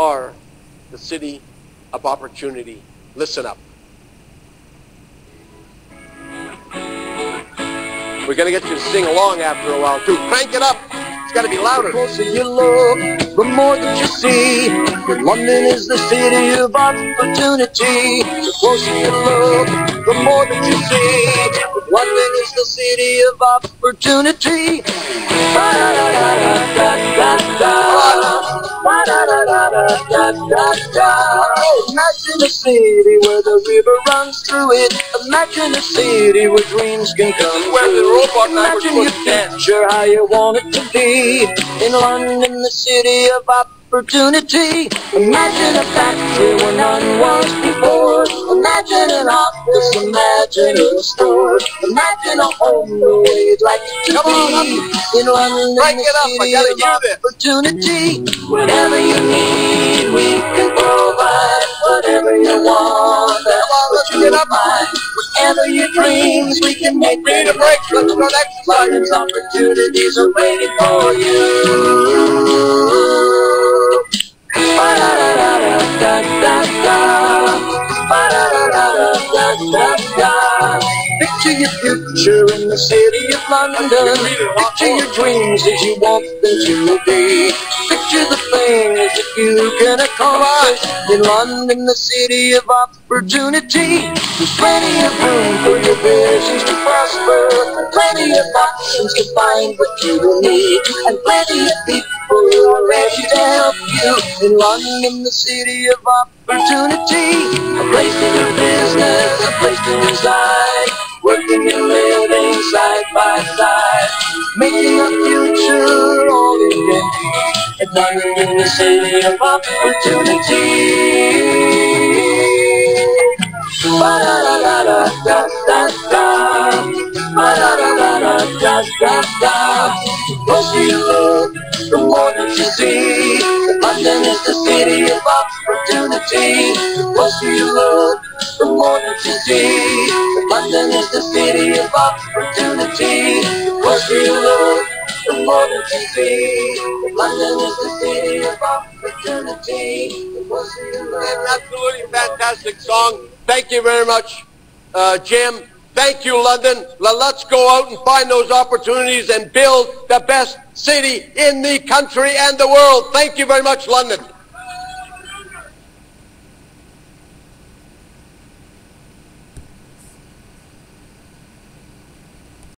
are the city of opportunity. Listen up. We're going to get you to sing along after a while, too. Crank it up. It's got to be louder. The closer you look, the more that you see. London is the city of opportunity. The closer you look, the more that you see. London is the city of opportunity. Ba-da-da-da-da-da-da. Imagine a city where the river runs through it. Imagine a city where dreams can come Where the robot Imagine you put dance. picture how you want it to be in London, the city of opportunity. Imagine a factory where none was before. Imagine an office, imagine a store. Imagine a home the way you'd like it to Come on, be in London, Crank the it up, I city gotta of opportunity. Whatever you need, we can provide. Whatever you want, that's what you'll get find. Whatever your dreams, we can make We need a break. Let's next London's opportunities are waiting for you. Ba-da-da-da-da-da-da. Ba-da-da-da-da-da-da. Picture your future in the city of London. Picture your dreams as you want them to be. Picture the things that you can accomplish in London, the city of opportunity. There's plenty of room for your visions to prosper. Plenty of options to find what you will need. And plenty of people who are ready to help you in London, the city of opportunity. By side. Making a future all you can be. In the city of opportunity. Ba-da-da-da-da-da-da-da. Ba-da-da-da-da-da-da-da. The closer you look, the more that you see. London is the city of opportunity. The closer you look, the more that you see. London is the city of opportunity. Closer you look, the more you see. London is the city of opportunity. Absolutely fantastic song. Thank you very much, uh, Jim. Thank you, London. Let's go out and find those opportunities and build the best city in the country and the world. Thank you very much, London.